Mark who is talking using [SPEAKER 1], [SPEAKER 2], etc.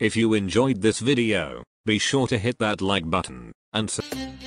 [SPEAKER 1] If you enjoyed this video, be sure to hit that like button and subscribe.